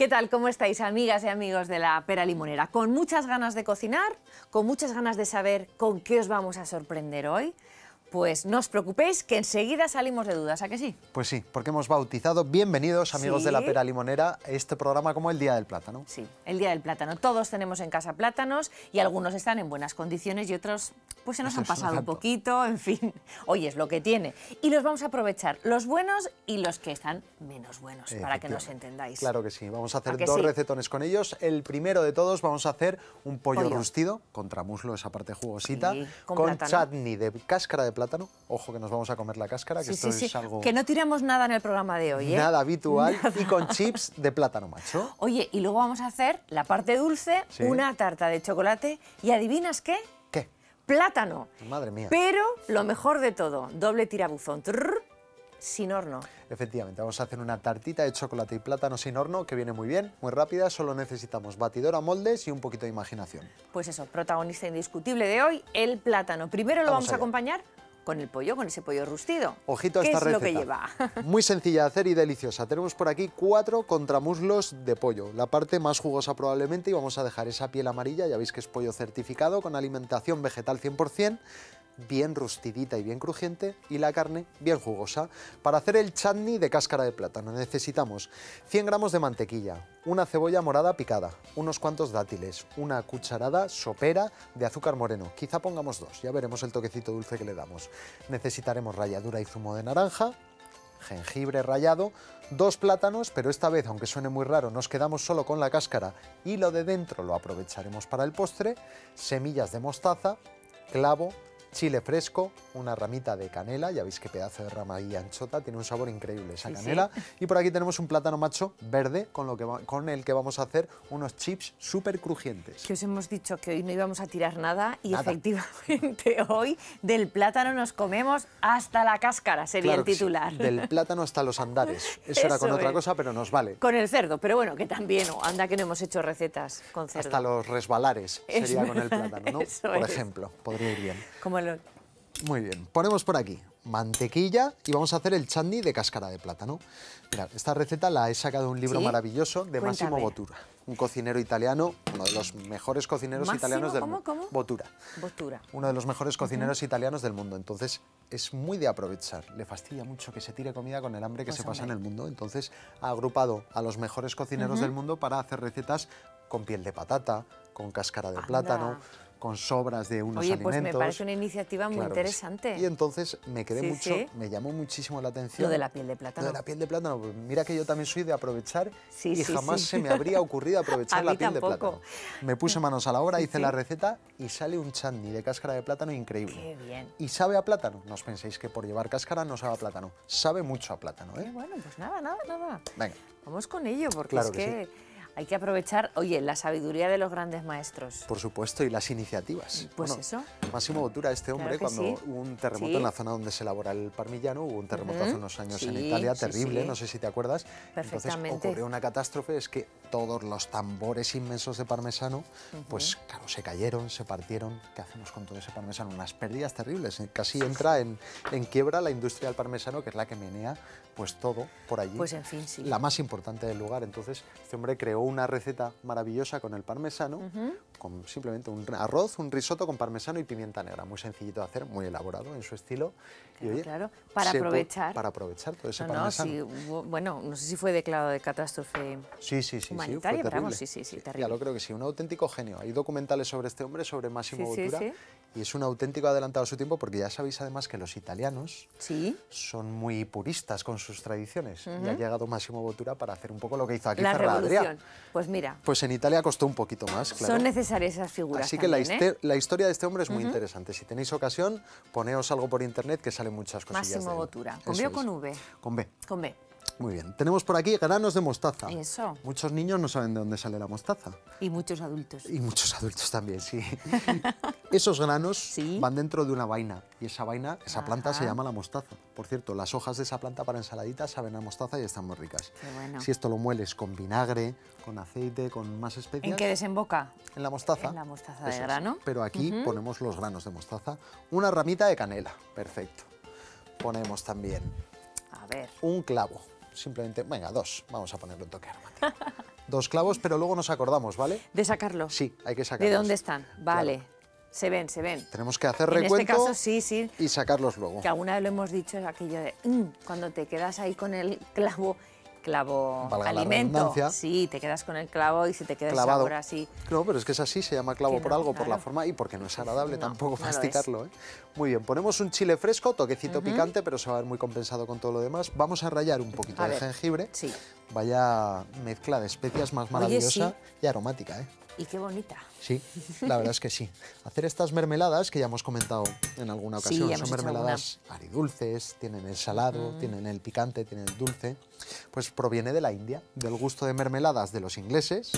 ¿Qué tal? ¿Cómo estáis, amigas y amigos de la Pera Limonera? ¿Con muchas ganas de cocinar? ¿Con muchas ganas de saber con qué os vamos a sorprender hoy? Pues no os preocupéis, que enseguida salimos de dudas, ¿a que sí? Pues sí, porque hemos bautizado, bienvenidos amigos de la. Pera Limonera, este programa como el Día del Plátano. Sí, el Día del Plátano. Todos tenemos en casa plátanos y algunos están en buenas condiciones y otros pues se nos Eso han pasado un poquito, en fin. Oye, es lo que tiene. Y los vamos a aprovechar, los buenos y los que están menos buenos, para que nos entendáis. Claro que sí, vamos a hacer ¿A que dos sí? recetones con ellos. El primero de todos vamos a hacer un pollo, Pollo. rustido, contramuslo, esa parte jugosita, Sí, con con, chutney de cáscara de plátano. Ojo que nos vamos a comer la cáscara, que Sí, esto sí, sí. es algo Que no tiramos nada en el programa de hoy, ¿eh? nada habitual, y con chips de plátano macho. Oye, y luego vamos a hacer la parte dulce, Sí. una tarta de chocolate y ¿adivinas qué? ¿Qué? Plátano. Madre mía. Pero lo mejor de todo, doble tirabuzón, trrr, sin horno. Efectivamente, vamos a hacer una tartita de chocolate y plátano sin horno que viene muy bien, muy rápida, solo necesitamos batidora, moldes y un poquito de imaginación. Pues eso, protagonista indiscutible de hoy, el plátano. Primero lo Vamos vamos, a acompañar con el pollo, con ese pollo rustido. Ojito a ¿Qué esta es receta. lo que lleva? Muy sencilla de hacer y deliciosa. Tenemos por aquí cuatro contramuslos de pollo, la parte más jugosa probablemente y vamos a dejar esa piel amarilla, ya veis que es pollo certificado con alimentación vegetal 100%, bien rustidita y bien crujiente y la carne bien jugosa. Para hacer el chutney de cáscara de plátano necesitamos 100 gramos de mantequilla, una cebolla morada picada, unos cuantos dátiles, una cucharada sopera de azúcar moreno, quizá pongamos dos, ya veremos el toquecito dulce que le damos. Necesitaremos ralladura y zumo de naranja, jengibre rallado, dos plátanos, pero esta vez, aunque suene muy raro, nos quedamos solo con la cáscara y lo de dentro lo aprovecharemos para el postre, semillas de mostaza, clavo, chile fresco, una ramita de canela, ya veis qué pedazo de rama y anchota, tiene un sabor increíble esa Sí, sí. canela, y por aquí tenemos un plátano macho verde con, lo que va- con el que vamos a hacer unos chips súper crujientes. Que os hemos dicho que hoy no íbamos a tirar nada y Nada. efectivamente hoy del plátano nos comemos hasta la cáscara, sería Claro el sí, titular. Del plátano hasta los andares. Eso, era con Eso otra es. cosa, pero nos vale. Con el cerdo, pero bueno, que también, oh, anda que no hemos hecho recetas con cerdo. Hasta los resbalares Es sería con el plátano, ¿no? eso Por es. ejemplo, podría ir bien. Como Muy bien, ponemos por aquí mantequilla y vamos a hacer el chutney de cáscara de plátano. Mira, esta receta la he sacado de un libro ¿Sí? maravilloso de Massimo Cuéntame. Bottura, un cocinero italiano, uno de los mejores cocineros Máximo, italianos del ¿cómo, mundo. cómo? Bottura. Bottura. Uno de los mejores cocineros italianos del mundo. Entonces, es muy de aprovechar. Le fastidia mucho que se tire comida con el hambre que Pues se pasa en el mundo. Entonces, ha agrupado a los mejores cocineros del mundo para hacer recetas con piel de patata, con cáscara de Anda. plátano, con sobras de unos Oye, alimentos. pues me parece una iniciativa muy Claro interesante. Y entonces me quedé Sí, mucho, sí. me llamó muchísimo la atención. Lo de la piel de plátano. Lo de la piel de plátano. pues Mira que yo también soy de aprovechar Sí, y jamás se me habría ocurrido aprovechar la piel de plátano. Me puse manos a la obra, hice la receta y sale un chutney de cáscara de plátano increíble. Qué bien. ¿Y sabe a plátano? No os penséis que por llevar cáscara no sabe a plátano. Sabe mucho a plátano, Qué ¿eh? bueno, pues nada, nada, nada. Venga. Vamos con ello, porque Claro es que que, hay que aprovechar, oye, la sabiduría de los grandes maestros. Por supuesto, y las iniciativas. Pues eso. Máximo Bottura, este hombre, Claro cuando sí. hubo un terremoto Sí. en la zona donde se elabora el parmigiano, hubo un terremoto hace unos años en Italia, terrible, no sé si te acuerdas. Entonces Perfectamente. ocurrió una catástrofe, es que todos los tambores inmensos de parmesano, pues claro, se cayeron, se partieron. ¿Qué hacemos con todo ese parmesano? Unas pérdidas terribles. Casi entra en, en quiebra la industria del parmesano, que es la que menea pues todo por allí. Pues en fin, sí. La más importante del lugar. Entonces, este hombre creó una receta maravillosa con el parmesano, con simplemente un arroz, un risotto con parmesano y pimienta negra. Muy sencillito de hacer, muy elaborado en su estilo. Claro, claro. Para se pu- aprovechar. Para aprovechar todo ese No, no, parmesano. sí, hubo- bueno, no sé si fue declarado de catástrofe. Sí, sí, sí, sí, Humanitaria, pero vamos, sí, sí, sí, Ya terrible. lo creo que sí, un auténtico genio. Hay documentales sobre este hombre, sobre Sí, sí, Bottura, sí. y es un auténtico adelantado a su tiempo porque ya sabéis además que los italianos Sí. son muy puristas con sus tradiciones y ha llegado Massimo Bottura para hacer un poco lo que hizo aquí La revolución. Pues mira, Pues en Italia costó un poquito más, claro. son esas figuras. Así que la, ¿eh? la historia de este hombre es muy interesante. Si tenéis ocasión, poneos algo por internet que salen muchas cosillas Máximo de él. Bottura. ¿Con Eso B o es. con V? Con B. Con B. Muy bien. Tenemos por aquí granos de mostaza. Eso. Muchos niños no saben de dónde sale la mostaza. Y muchos adultos. Y muchos adultos también, sí. Esos granos Sí. van dentro de una vaina y esa vaina, esa planta se llama la mostaza. Por cierto, las hojas de esa planta para ensaladitas saben a mostaza y están muy ricas. Qué bueno. Si esto lo mueles con vinagre, con aceite, con más especias... ¿En qué desemboca? En la mostaza. En la mostaza de Eso es. grano. Pero aquí ponemos los granos de mostaza. Una ramita de canela. Perfecto. Ponemos también A ver. un clavo. Simplemente, venga, dos. Vamos a ponerle un toque aromático. Dos clavos, pero luego nos acordamos, ¿vale? ¿De sacarlos? Sí, hay que sacarlos. ¿De dónde están? Vale. Se ven, se ven. Tenemos que hacer En este caso, sí, sí. y sacarlos luego. Que alguna vez lo hemos dicho, es aquello de "Mm", cuando te quedas ahí con el clavo, clavo Valga alimento. Sí, te quedas con el clavo y se te queda el Clavado. sabor así. No, pero es que es así, se llama clavo por no, algo, por la forma y porque no es agradable No, tampoco no masticarlo. ¿eh? Muy bien, ponemos un chile fresco, toquecito picante, pero se va a ver muy compensado con todo lo demás. Vamos a rallar un poquito A de ver, jengibre. Sí. Vaya mezcla de especias más Oye, maravillosa sí. y aromática, ¿eh? Y qué bonita. Sí, la verdad es que sí. Hacer estas mermeladas, que ya hemos comentado en alguna Sí, ocasión, hemos son mermeladas aridulces, tienen el salado, tienen el picante, tienen el dulce, pues proviene de la India, del gusto de mermeladas de los ingleses.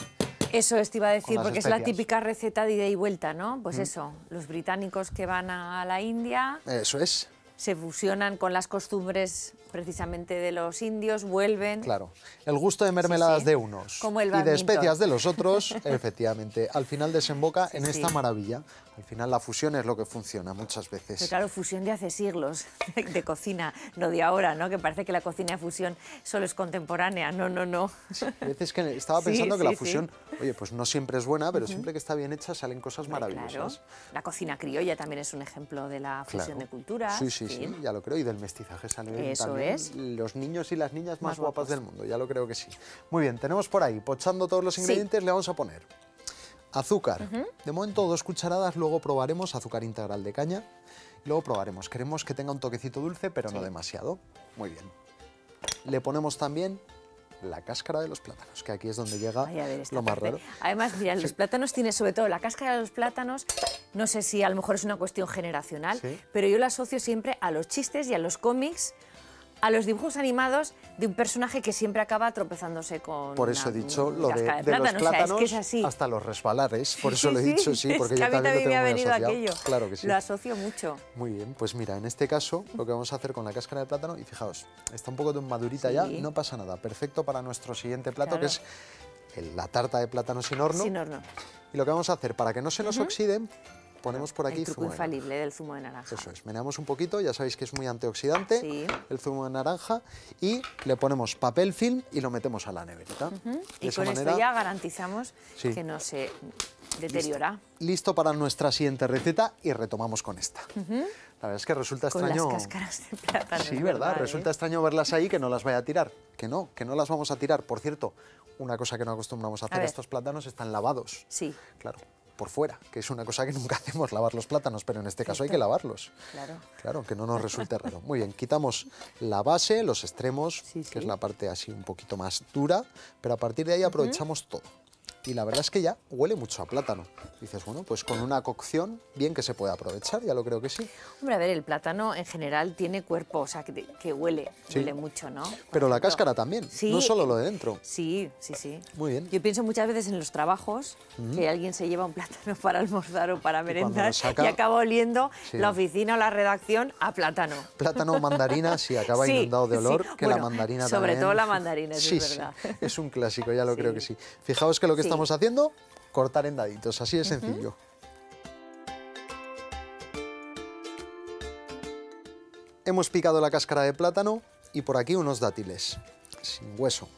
Eso es, te iba a decir, porque es la típica receta de ida y vuelta, ¿no? Pues eso, los británicos que van a la India Eso es, se fusionan con las costumbres precisamente de los indios, vuelven. claro. El gusto de mermeladas sí. de unos Como el y de especias de los otros, efectivamente, al final desemboca en esta maravilla. Al final la fusión es lo que funciona muchas veces. Pero claro, fusión de hace siglos, de, de cocina, no de ahora, ¿no? Que parece que la cocina de fusión solo es contemporánea. No, no, no. A veces que estaba pensando que la fusión, oye, pues no siempre es buena, pero siempre que está bien hecha salen cosas Claro. maravillosas. La cocina criolla también es un ejemplo de la fusión Claro. de culturas. Sí, sí, sí, ya lo creo. Y del mestizaje salen Eso también es. los niños y las niñas más, Más guapas del mundo, ya lo creo que sí. Muy bien, tenemos por ahí, pochando todos los Sí. ingredientes, le vamos a poner azúcar. De momento dos cucharadas, luego probaremos azúcar integral de caña. Luego probaremos. Queremos que tenga un toquecito dulce, pero no demasiado. Muy bien. Le ponemos también la cáscara de los plátanos, que aquí es donde llega Ay, ver, lo más parte. raro. Además, mira, los Sí. plátanos tiene sobre todo la cáscara de los plátanos. No sé si a lo mejor es una cuestión generacional, Sí. pero yo la asocio siempre a los chistes y a los cómics, a los dibujos animados de un personaje que siempre acaba tropezándose con. Por eso he dicho lo de, de los plátano. O sea, plátanos es que es así. hasta los resbalares. Por Sí, eso lo he dicho, sí, es porque que yo también, también me lo tengo muy venido asociado. aquello. Claro que sí. Lo asocio mucho. Muy bien, pues mira, en este caso lo que vamos a hacer con la cáscara de plátano, y fijaos, está un poco madurita ya, no pasa nada, perfecto para nuestro siguiente plato, Claro. que es la tarta de plátano sin horno. Sin horno. Y lo que vamos a hacer, para que no se nos oxiden, ponemos por aquí El truco zumo de infalible del zumo de naranja. Eso es, meneamos un poquito, ya sabéis que es muy antioxidante Sí. el zumo de naranja, y le ponemos papel film y lo metemos a la neverita. Ujú. De Y esa con esto manera- ya garantizamos Sí. que no se deteriora. listo para nuestra siguiente receta y retomamos con esta. La verdad es que resulta Con extraño. las cáscaras de plátano. Sí, ¿verdad? ¿eh? Resulta extraño verlas ahí que no las vaya a tirar. Que no, que no las vamos a tirar. Por cierto, una cosa que no acostumbramos a hacer estos plátanos están lavados. Sí, Claro, por fuera, que es una cosa que nunca hacemos, lavar los plátanos, pero en este caso hay que lavarlos. claro. Claro, que no nos resulte raro. Muy bien, quitamos la base, los extremos, Sí, que es la parte así un poquito más dura, pero a partir de ahí aprovechamos todo. Y la verdad es que ya huele mucho a plátano. Dices, bueno, pues con una cocción, bien que se puede aprovechar, ya lo creo que sí. Hombre, a ver, el plátano en general tiene cuerpo, o sea, que, que huele, Sí. huele mucho, ¿no? Por Pero la cáscara también, Sí. no solo lo de dentro. Sí, sí, sí. Muy bien. Yo pienso muchas veces en los trabajos que alguien se lleva un plátano para almorzar o para merendar lo saca- y acaba oliendo Sí. la oficina o la redacción a plátano. Plátano o mandarina, sí, acaba inundado de olor, que la mandarina sobre también. todo la mandarina, es verdad. es un clásico, ya lo creo que sí. Fijaos que lo que. Estamos haciendo, cortar en daditos, así de sencillo. Hemos picado la cáscara de plátano y por aquí unos dátiles, sin hueso,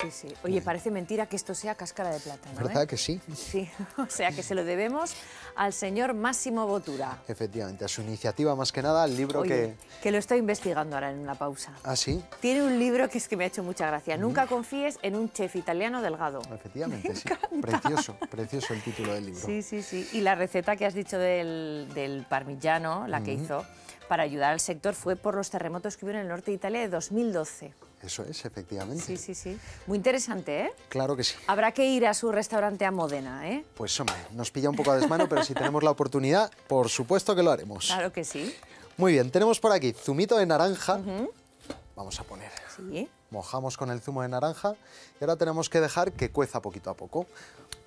Sí, sí. Oye, parece mentira que esto sea cáscara de plátano. ¿eh? ¿verdad que sí? Sí, o sea que se lo debemos al señor Máximo Botura. Efectivamente, a su iniciativa más que nada, al libro Oye, que... que lo estoy investigando ahora en una pausa. Ah, sí, Tiene un libro que es que me ha hecho mucha gracia. Nunca confíes en un chef italiano delgado. efectivamente, sí. Precioso, precioso el título del libro. Sí, sí, sí. Y la receta que has dicho del, del parmigiano, la que hizo para ayudar al sector, fue por los terremotos que hubo en el norte de Italia de 2012. Eso es, efectivamente. Sí, sí, sí. Muy interesante, ¿eh? Claro que sí. Habrá que ir a su restaurante a Módena, ¿eh? Pues hombre, nos pilla un poco a desmano, pero si tenemos la oportunidad, por supuesto que lo haremos. Claro que sí. Muy bien, tenemos por aquí zumito de naranja. Vamos a poner. Sí. Mojamos con el zumo de naranja y ahora tenemos que dejar que cueza poquito a poco.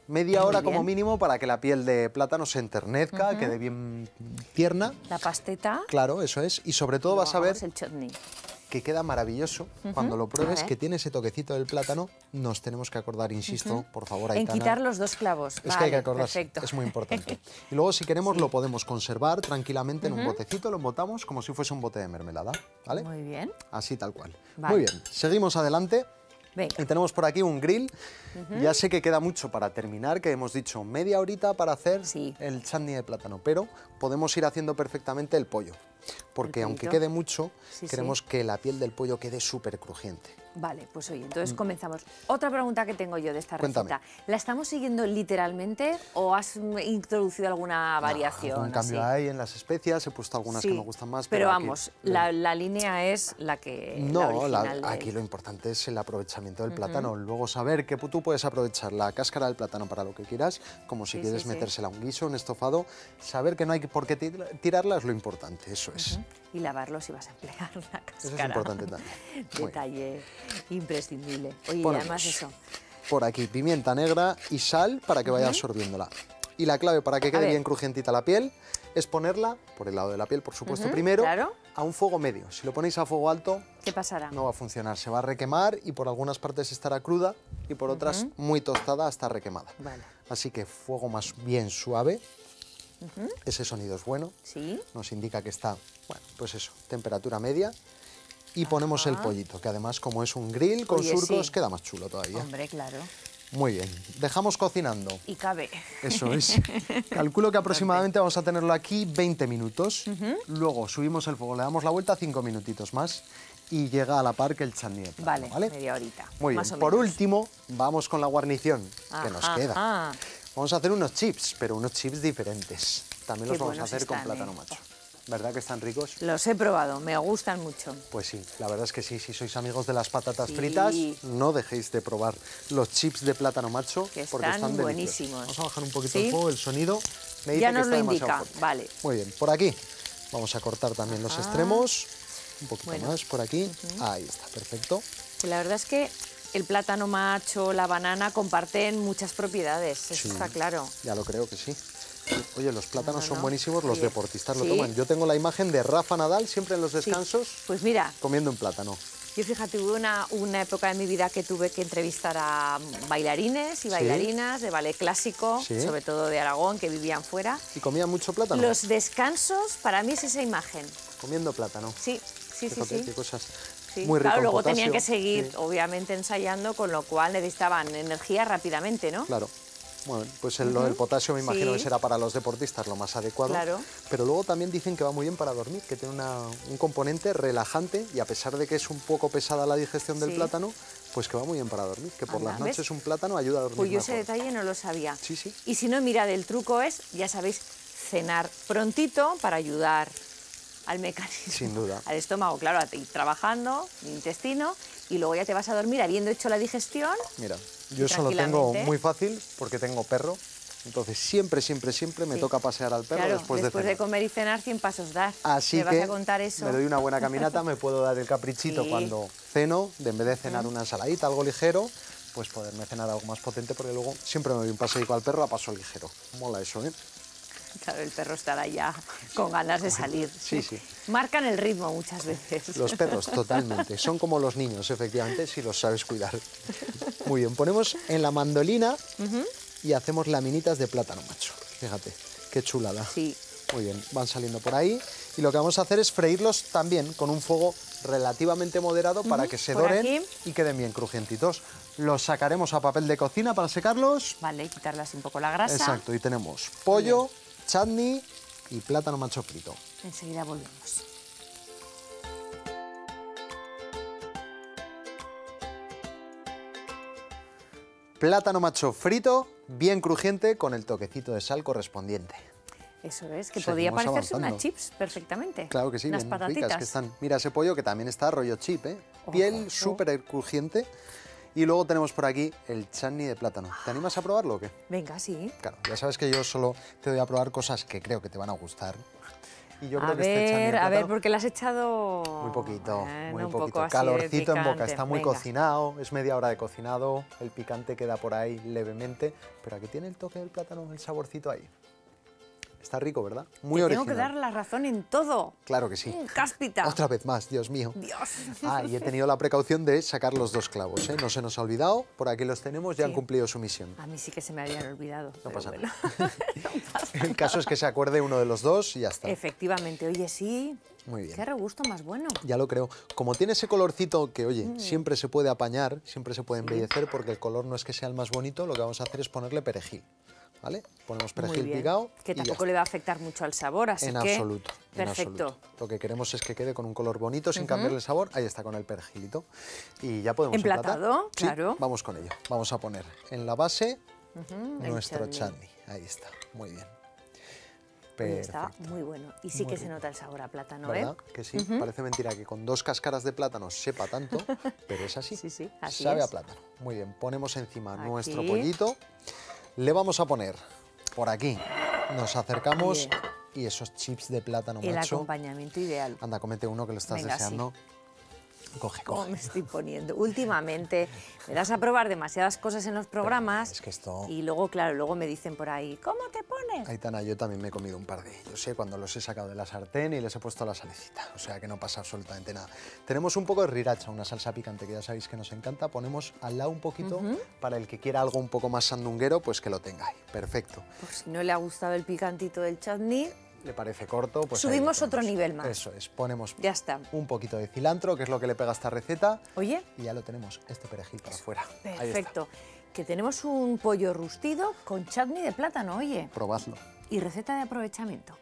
Media hora como mínimo para que la piel de plátano se enternezca, quede bien tierna. La pasteta. Claro, eso es. Y sobre todo vas a ver el chutney. Que queda maravilloso cuando lo pruebes, que tiene ese toquecito del plátano. Nos tenemos que acordar, insisto, por favor, En Aitana. quitar los dos clavos. Es que hay Vale, que acordarse, Perfecto. es muy importante. Y luego, si queremos, lo podemos conservar tranquilamente en un botecito, lo embotamos como si fuese un bote de mermelada, ¿vale? Muy bien. Así tal cual. Vale. Muy bien, seguimos adelante. Venga. Y tenemos por aquí un grill. Ya sé que queda mucho para terminar, que hemos dicho media horita para hacer Sí. el chutney de plátano, pero podemos ir haciendo perfectamente el pollo. Porque aunque quede mucho, Sí, queremos que la piel del pollo quede súper crujiente. Vale, pues oye, entonces comenzamos. Otra pregunta que tengo yo de esta Mm. Cuéntame. receta. ¿La estamos siguiendo literalmente o has mm, introducido alguna variación? Un cambio así? hay en las especias, he puesto algunas Sí, que me gustan más. Pero, vamos, la, la línea es la que. No, la- original de- aquí lo importante es el aprovechamiento del plátano. Luego saber que tú puedes aprovechar la cáscara del plátano para lo que quieras, como si quieres metérsela a un guiso, un estofado. Saber que no hay por qué tir- tirarla es lo importante, eso es. Y lavarlo si vas a emplear la cáscara. Eso es importante también. Detalle imprescindible. Oye, y además eso. Por aquí pimienta negra y sal para que vaya absorbiéndola. Y la clave para que quede bien crujientita la piel es ponerla, por el lado de la piel por supuesto primero, claro. a un fuego medio. Si lo ponéis a fuego alto ¿Qué pasará? no va a funcionar, se va a requemar y por algunas partes estará cruda y por otras muy tostada hasta requemada. Vale. Así que fuego más bien suave, ese sonido es bueno, ¿Sí? nos indica que está, bueno, pues eso, temperatura media. Y ponemos el pollito, que además como es un grill con Oye, surcos sí. queda más chulo todavía. Hombre, claro. Muy bien, dejamos cocinando. Y cabe. Eso es. Calculo que aproximadamente vamos a tenerlo aquí 20 minutos. Luego subimos el fuego, le damos la vuelta 5 minutitos más y llega a la par que el chutney Vale, ¿vale? media horita. Muy bien. más Por último, vamos con la guarnición que nos queda. ajá. Vamos a hacer unos chips, pero unos chips diferentes. También Qué los vamos a hacer con están, plátano ¿eh? macho. ¿Verdad que están ricos? Los he probado, me gustan mucho. Pues sí, la verdad es que sí, si sois amigos de las patatas Sí. fritas, no dejéis de probar los chips de plátano macho Que porque están buenísimos. Vamos a bajar un poquito ¿Sí? el fuego, el sonido me dice Ya que nos está lo demasiado indica, fuerte. vale. Muy bien, por aquí vamos a cortar también los extremos, un poquito Bueno. más por aquí, ahí está, perfecto. La verdad es que el plátano macho, la banana comparten muchas propiedades, eso Sí. está claro. Ya lo creo que sí. Oye, los plátanos No, son no. buenísimos, los deportistas lo toman. Yo tengo la imagen de Rafa Nadal siempre en los descansos Pues mira, comiendo un plátano. yo fíjate, hubo una, una época de mi vida que tuve que entrevistar a bailarines y bailarinas de ballet clásico, Sí. sobre todo de Aragón, que vivían fuera. ¿Y comía mucho plátano? Los descansos, para mí es esa imagen. Comiendo plátano. Sí, sí, sí, sí. qué cosas. Sí, Muy rico claro, en luego potasio. tenían que seguir, Sí, obviamente, ensayando, con lo cual necesitaban energía rápidamente, ¿no? Claro. Bueno, pues el, lo del potasio me imagino Sí. que será para los deportistas lo más adecuado. Claro. Pero luego también dicen que va muy bien para dormir, que tiene una- un componente relajante y a pesar de que es un poco pesada la digestión del plátano, pues que va muy bien para dormir, que por Anda, las ¿ves? noches un plátano ayuda a dormir Pues yo mejor. ese detalle no lo sabía. Sí, sí. Y si no, mirad, el truco es, ya sabéis, cenar prontito para ayudar al mecanismo. Sin duda. Al estómago, claro, a ir trabajando, el intestino, y luego ya te vas a dormir habiendo hecho la digestión. Mira, yo eso lo tengo muy fácil porque tengo perro. Entonces siempre, siempre, siempre me Sí. toca pasear al perro claro, después, de cenar. comer y cenar, 100 pasos dar. Así ¿Me que vas a contar eso? me doy una buena caminata, me puedo dar el caprichito Sí. cuando ceno, de en vez de cenar una ensaladita, algo ligero, pues poderme cenar algo más potente porque luego siempre me doy un paseico al perro a paso ligero. Mola eso, ¿eh? Claro, el perro estará ya con ganas de salir. Sí, sí. Marcan el ritmo muchas veces. Los perros, totalmente. Son como los niños, efectivamente, si los sabes cuidar. Muy bien, ponemos en la mandolina y hacemos laminitas de plátano macho. Fíjate, qué chulada. Sí. Muy bien, van saliendo por ahí. Y lo que vamos a hacer es freírlos también con un fuego relativamente moderado para que se por doren aquí. y queden bien crujientitos. Los sacaremos a papel de cocina para secarlos. Vale, quitarle así un poco la grasa. Exacto, y tenemos pollo, chutney y plátano macho frito. Enseguida volvemos. Plátano macho frito, bien crujiente, con el toquecito de sal correspondiente. Eso es, que Seguimos podía parecerse avanzando. unas chips perfectamente. Claro que sí, Unas bien patatitas. ricas que están. Mira ese pollo que también está rollo chip, ¿eh? Piel súper crujiente. Y luego tenemos por aquí el chutney de plátano. ¿Te animas a probarlo o qué? Venga, sí. Claro, ya sabes que yo solo te doy a probar cosas que creo que te van a gustar. Y yo a creo que este chutney de ver, a ver, plátano- porque le has echado... Muy poquito, muy poquito. poco Calorcito en boca, está muy Venga. cocinado, es media hora de cocinado, el picante queda por ahí levemente, pero aquí tiene el toque del plátano, el saborcito ahí. Está rico, ¿verdad? Muy Te original. tengo que dar la razón en todo. Claro que sí. Mm, cáspita. Otra vez más, Dios mío. Dios. Ah, y he tenido la precaución de sacar los dos clavos, ¿eh? No se nos ha olvidado, por aquí los tenemos, ya han Sí. cumplido su misión. A mí sí que se me habían olvidado. No pasa bueno. El caso es que se acuerde uno de los dos y ya está. Efectivamente, oye, sí. Muy bien. Qué regusto más bueno. Ya lo creo. Como tiene ese colorcito que, oye, Mm. siempre se puede apañar, siempre se puede embellecer, porque el color no es que sea el más bonito, lo que vamos a hacer es ponerle perejil. ¿Vale? Ponemos perejil picado. Que tampoco le va a afectar mucho al sabor, así En que... absoluto. en Perfecto. absoluto. Lo que queremos es que quede con un color bonito, sin cambiarle el sabor. Ahí está, con el perejilito. Y ya podemos. Emplatado, Sí, claro. vamos con ello. Vamos a poner en la base Ujú, el nuestro chutney. Ahí está. Muy bien. Oye, está Perfecto. muy bueno. Y sí Muy que se rico. nota el sabor a plátano, ¿Verdad? ¿eh? Que sí, parece mentira que con dos cáscaras de plátano sepa tanto, pero es así. Sí, sí, así Sabe es. a plátano. Muy bien, ponemos encima nuestro Aquí. pollito. Le vamos a poner por aquí. Nos acercamos Bien. y esos chips de plátano El macho. acompañamiento ideal. Anda, comete uno que lo estás Venga, sí. deseando. Coge, ¿Cómo coge. me estoy poniendo? Últimamente me das a probar demasiadas cosas en los programas es que esto- y luego, claro, luego me dicen por ahí, ¿cómo te pones? Aitana, yo también me he comido un par de ellos, ¿eh? cuando los he sacado de la sartén y les he puesto la salecita. O sea que no pasa absolutamente nada. Tenemos un poco de riracha, una salsa picante que ya sabéis que nos encanta. Ponemos al lado un poquito para el que quiera algo un poco más sandunguero, pues que lo tenga ahí. Perfecto. Si no le ha gustado el picantito del chutney, ¿Le parece corto? Pues Subimos otro nivel más. Eso es, ponemos ya está. un poquito de cilantro, que es lo que le pega a esta receta. Oye, Y ya lo tenemos, este perejil para afuera. Ahí está. Que tenemos un pollo rustido con chutney de plátano, oye. Probadlo. Y receta de aprovechamiento.